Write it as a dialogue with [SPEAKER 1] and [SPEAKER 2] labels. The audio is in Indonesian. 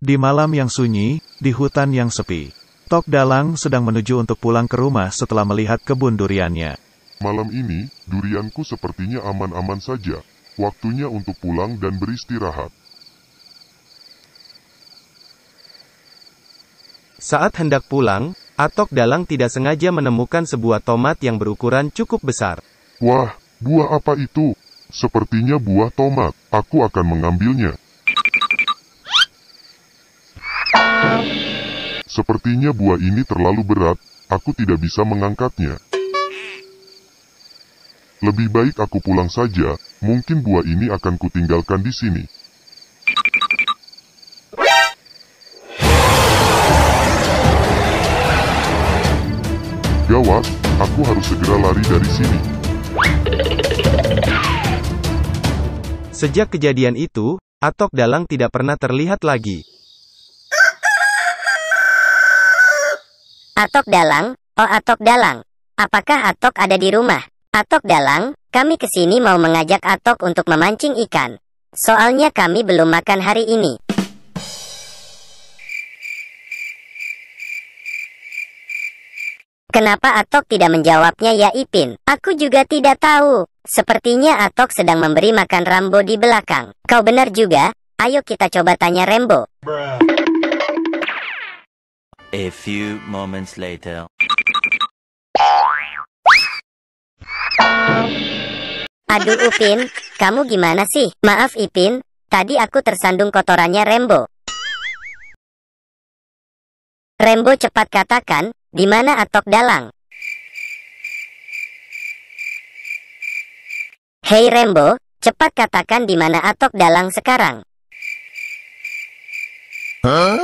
[SPEAKER 1] Di malam yang sunyi, di hutan yang sepi, Tok Dalang sedang menuju untuk pulang ke rumah setelah melihat kebun duriannya.
[SPEAKER 2] Malam ini, durianku sepertinya aman-aman saja. Waktunya untuk pulang dan beristirahat.
[SPEAKER 3] Saat hendak pulang, Atok Dalang tidak sengaja menemukan sebuah tomat yang berukuran cukup besar.
[SPEAKER 2] Wah, buah apa itu? Sepertinya buah tomat. Aku akan mengambilnya. Sepertinya buah ini terlalu berat. Aku tidak bisa mengangkatnya. Lebih baik aku pulang saja. Mungkin buah ini akan kutinggalkan di sini. Gawat, aku harus segera lari dari sini.
[SPEAKER 3] Sejak kejadian itu, Atok Dalang tidak pernah terlihat lagi.
[SPEAKER 4] Atok Dalang, oh Atok Dalang, apakah Atok ada di rumah? Atok Dalang, kami ke sini mau mengajak Atok untuk memancing ikan. Soalnya kami belum makan hari ini. Kenapa Atok tidak menjawabnya ya Ipin? Aku juga tidak tahu. Sepertinya Atok sedang memberi makan Rambo di belakang. Kau benar juga, ayo kita coba tanya Rembo.
[SPEAKER 5] A few moments later.
[SPEAKER 4] Aduh Upin, kamu gimana sih? Maaf Ipin, tadi aku tersandung kotorannya Rembo. Rembo cepat katakan, di mana Atok Dalang? Hei Rembo, cepat katakan di mana Atok Dalang sekarang.
[SPEAKER 2] Hah?